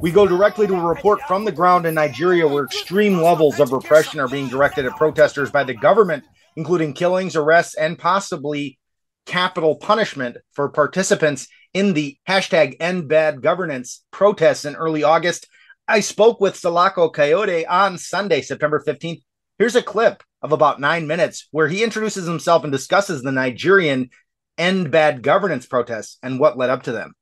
We go directly to a report from the ground in Nigeria where extreme levels of repression are being directed at protesters by the government, including killings, arrests, and possibly capital punishment for participants in the hashtag end bad governance protests in early August. I spoke with Salako Kayode on Sunday, September 15th. Here's a clip of about nine minutes where he introduces himself and discusses the Nigerian end bad governance protests and what led up to them.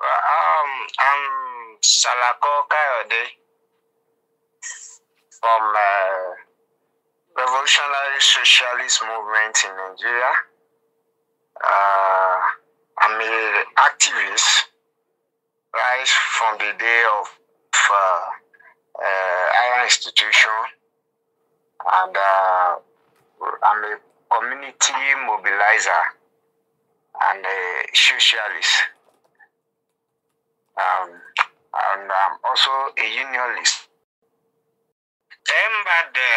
Um, I'm Salako Kayode from uh, Revolutionary Socialist Movement in Nigeria. Uh, I'm an activist right from the day of uh, uh, our institution, and uh, I'm a community mobilizer and a socialist. Um, and I'm also a unionist. Then by the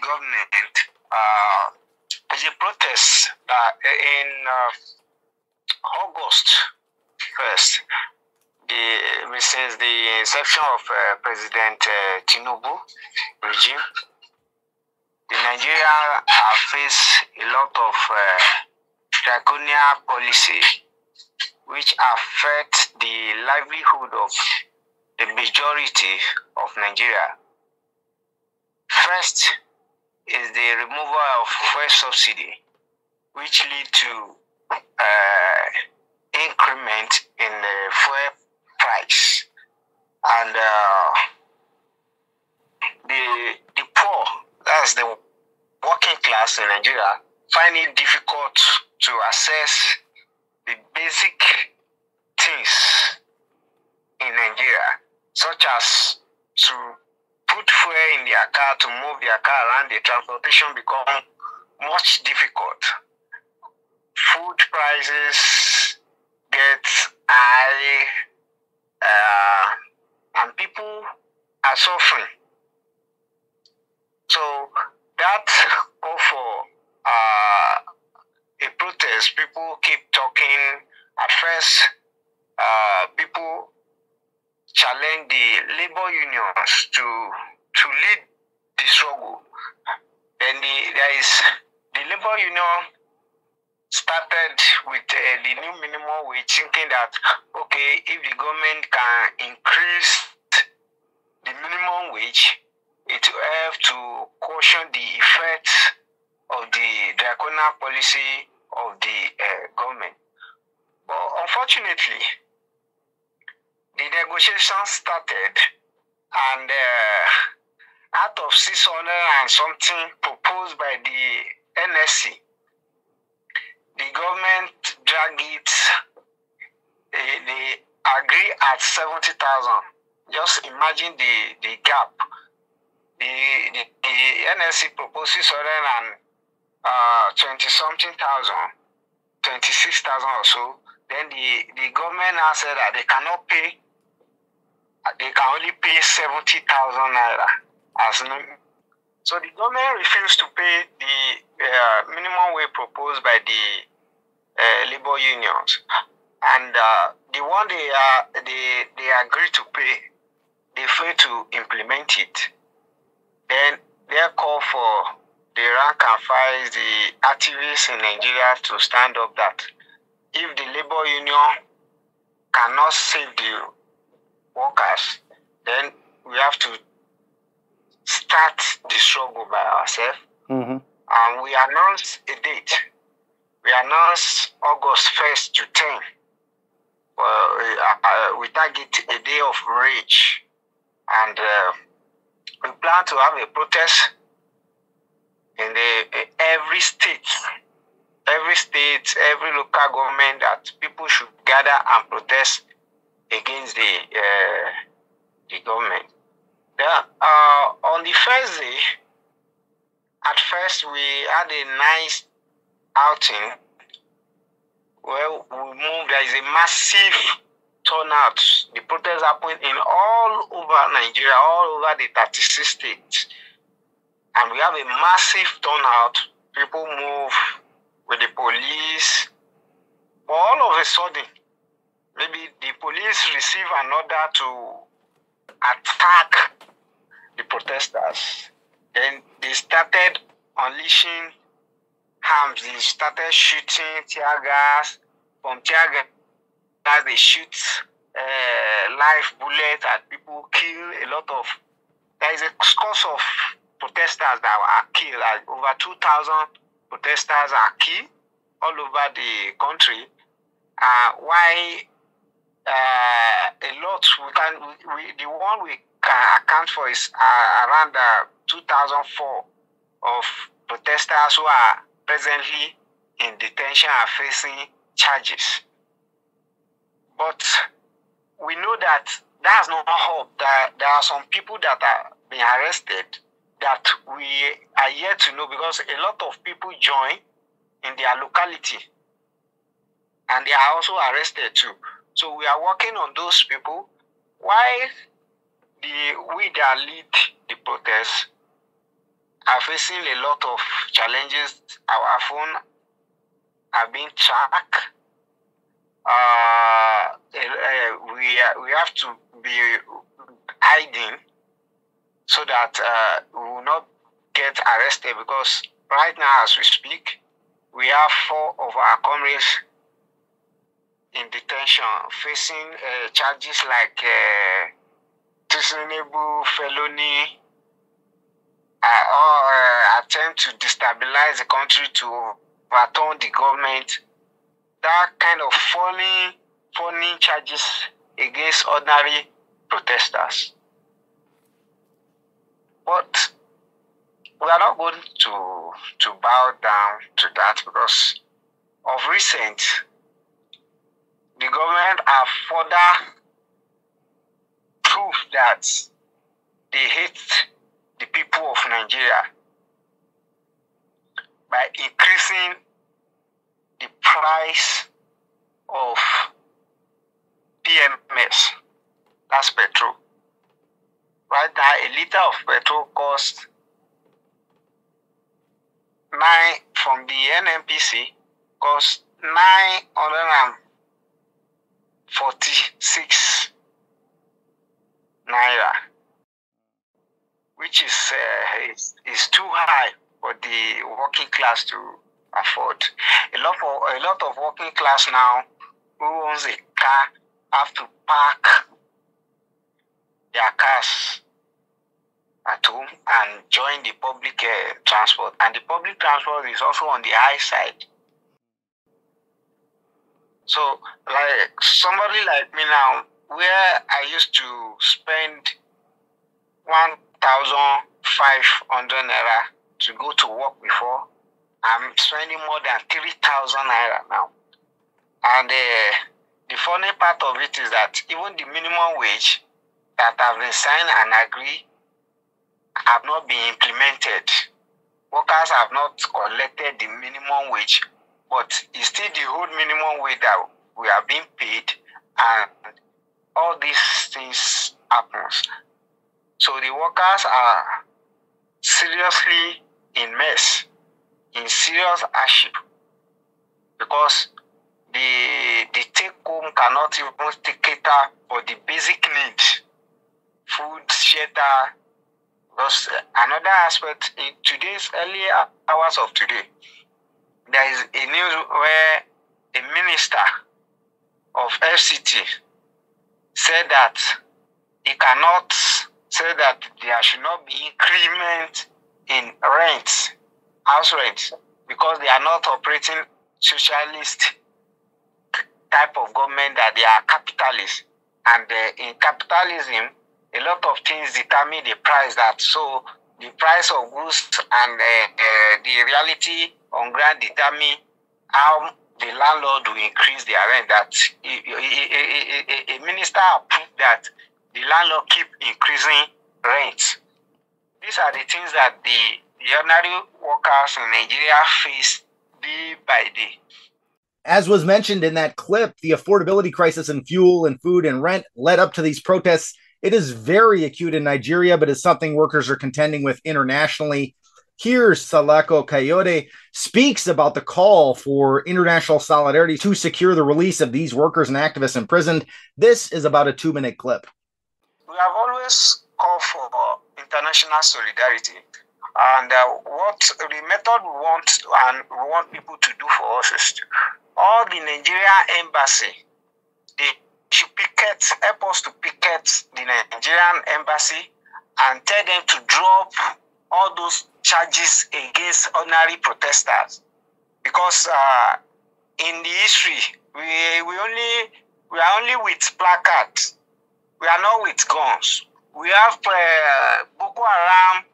government, uh, there's a protest that in uh, August 1st, the, since the inception of uh, President uh, Tinubu regime, Nigeria have faced a lot of uh, draconian policy which affect the livelihood of the majority of Nigeria. First is the removal of fuel subsidy, which lead to uh, increment in the fuel price, and uh, the the poor, that's the working class in Nigeria, find it difficult to access the basic things in Nigeria, such as to put fuel in their car to move their car around, the transportation become much difficult. Food prices get unions to to lead the struggle. Then the, there is the labor union started with uh, the new minimum wage, thinking that okay, if the government can increase the minimum wage, it will help to caution the effects of the draconian policy of the uh, government. But unfortunately, the negotiations started, and uh, out of 600 and something proposed by the NSC, the government dragged it, they, they agree at 70,000. Just imagine the, the gap. The, the, the NSC proposed 600 and uh, 20 something thousand, 26,000 or so. Then the, the government now said that they cannot pay, they can only pay 70,000 naira as no, so the government refused to pay the uh, minimum wage proposed by the uh, labor unions, and uh, the one they uh, they they agreed to pay, they failed to implement it. Then they call for the rank and file, the activists in Nigeria to stand up that if the labor union cannot save the workers, then we have to start the struggle by ourselves. Mm-hmm. And we announce a date. We announce August 1st to 10. Well, we, uh, we target a day of rage. And uh, we plan to have a protest in the in every state, every state, every local government that people should gather and protest against the uh, the government. Then, uh, on the first day, at first we had a nice outing where we moved. There is a massive turnout. The protest happened in all over Nigeria, all over the 36 states. And we have a massive turnout. People move with the police. But all of a sudden, maybe police receive an order to attack the protesters. Then they started unleashing arms. They started shooting tear gas. From tear gas, they shoot uh, live bullets at people, kill a lot of. There is a scores of protesters that are killed. Like over 2,000 protesters are killed all over the country. Uh, why uh, a lot we can we, the one we can account for is uh, around uh, 2004 of protesters who are presently in detention are facing charges. But we know that that's not hope. That there are some people that are being arrested that we are yet to know because a lot of people join in their locality and they are also arrested too. So we are working on those people. Why the we that lead the protests are facing a lot of challenges. Our phone are being tracked. Uh, uh, we we have to be hiding so that uh, we will not get arrested because right now as we speak, we have four of our comrades in detention facing uh, charges like uh, treasonable felony uh, or uh, attempt to destabilize the country to overturn the government. That kind of funny, funny charges against ordinary protesters. But we are not going to to bow down to that because of recent the government have further proved that they hate the people of Nigeria by increasing the price of PMS. That's petrol. Right now, a liter of petrol costs nine from the NNPC costs nine hundred and forty-six naira, which is, uh, is is too high for the working class to afford. A lot of a lot of working class now who owns a car have to park their cars at home and join the public uh, transport. And the public transport is also on the high side. So, like somebody like me now, where I used to spend 1,500 naira to go to work before, I'm spending more than 3,000 naira now. And uh, the funny part of it is that even the minimum wage that have been signed and agreed have not been implemented. Workers have not collected the minimum wage, but it's still the whole minimum wage that we are being paid, and all these things happens. So the workers are seriously in mess, in serious hardship, because the the take home cannot even cater for the basic needs, food, shelter, because another aspect in today's early hours of today, there is a news where a minister of FCT said that he cannot say that there should not be increment in rent, house rent, because they are not operating socialist type of government that they are capitalists. And uh, in capitalism, a lot of things determine the price that so the price of goods and uh, uh, the reality on ground determine how the landlord will increase their rent. That a, minister approved that the landlord keep increasing rent. These are the things that the, the ordinary workers in nigeria face day by day. As was mentioned in that clip, the affordability crisis in fuel and food and rent led up to these protests it is very acute in Nigeria, but is something workers are contending with internationally. Here, Salako Kayode speaks about the call for international solidarity to secure the release of these workers and activists imprisoned. This is about a two minute clip. We have always called for international solidarity. And uh, what the method we want and we want people to do for us is all the Nigeria embassy, should picket, help us to picket the Nigerian embassy and tell them to drop all those charges against ordinary protesters. Because uh, in the history, we, we only we are only with placards. We are not with guns. We have uh, Boko Haram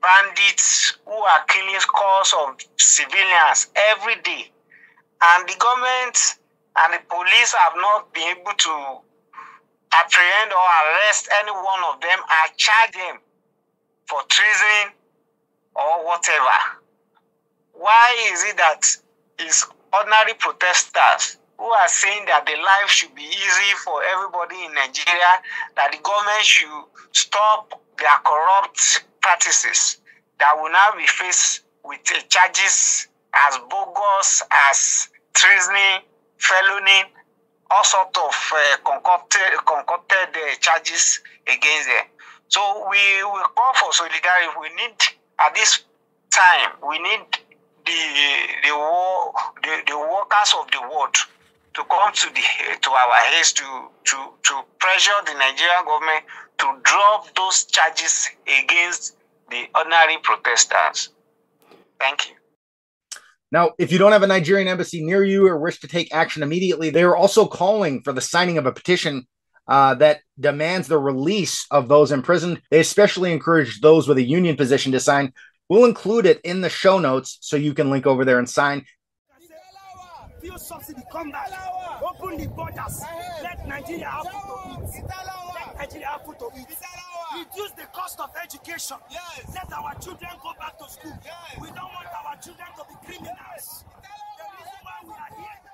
bandits who are killing scores of civilians every day. And the government and the police have not been able to apprehend or arrest any one of them and charge them for treason or whatever. Why is it that it's ordinary protesters who are saying that the life should be easy for everybody in Nigeria, that the government should stop their corrupt practices, that will now be faced with charges as bogus, as treason, felony, all sort of uh, concocted, concocted uh, charges against them. So we will call for solidarity. We need at this time we need the the the, the workers of the world to come to the to our heirs to to to pressure the Nigerian government to drop those charges against the ordinary protesters. Thank you. Now, if you don't have a Nigerian embassy near you or wish to take action immediately, they are also calling for the signing of a petition uh, that demands the release of those imprisoned. They especially encourage those with a union position to sign. We'll include it in the show notes so you can link over there and sign. Open the borders. Let Nigeria have food to eat. Let Nigeria have food to eat. Reduce the cost of education. Yes. Let our children go back to school. Yes. We don't want our children to be criminals. The reason why we are here